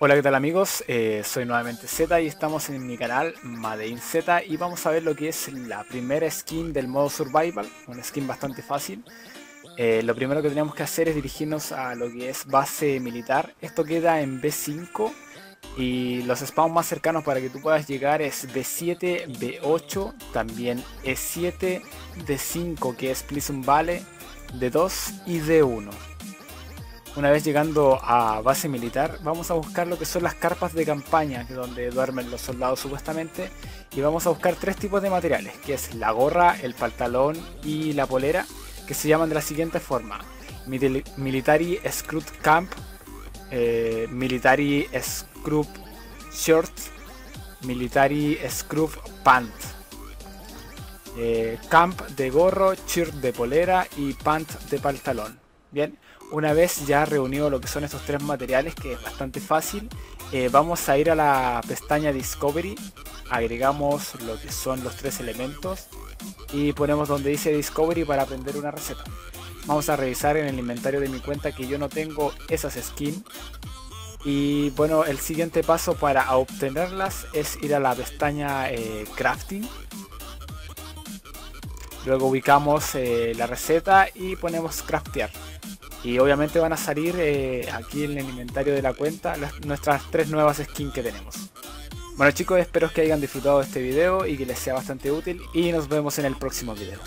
Hola, ¿qué tal amigos? Eh, soy nuevamente Z y estamos en mi canal Madein Z y vamos a ver lo que es la primera skin del modo Survival, una skin bastante fácil. Eh, lo primero que tenemos que hacer es dirigirnos a lo que es base militar. Esto queda en B5 y los spawns más cercanos para que tú puedas llegar es B7, B8, también E7, D5 que es Prison Valley, D2 y D1. Una vez llegando a base militar, vamos a buscar lo que son las carpas de campaña, donde duermen los soldados supuestamente, y vamos a buscar tres tipos de materiales, que es la gorra, el pantalón y la polera, que se llaman de la siguiente forma. Military Scrub Camp, eh, Military Scrub Shirt, Military Scrub Pant. Eh, camp de gorro, shirt de polera y pant de pantalón. Bien, una vez ya reunido lo que son estos tres materiales, que es bastante fácil, eh, vamos a ir a la pestaña Discovery, agregamos lo que son los tres elementos y ponemos donde dice Discovery para aprender una receta. Vamos a revisar en el inventario de mi cuenta que yo no tengo esas skins. Y bueno, el siguiente paso para obtenerlas es ir a la pestaña eh, Crafting. Luego ubicamos eh, la receta y ponemos craftear. Y obviamente van a salir eh, aquí en el inventario de la cuenta nuestras tres nuevas skins que tenemos. Bueno chicos, espero que hayan disfrutado de este video y que les sea bastante útil y nos vemos en el próximo video.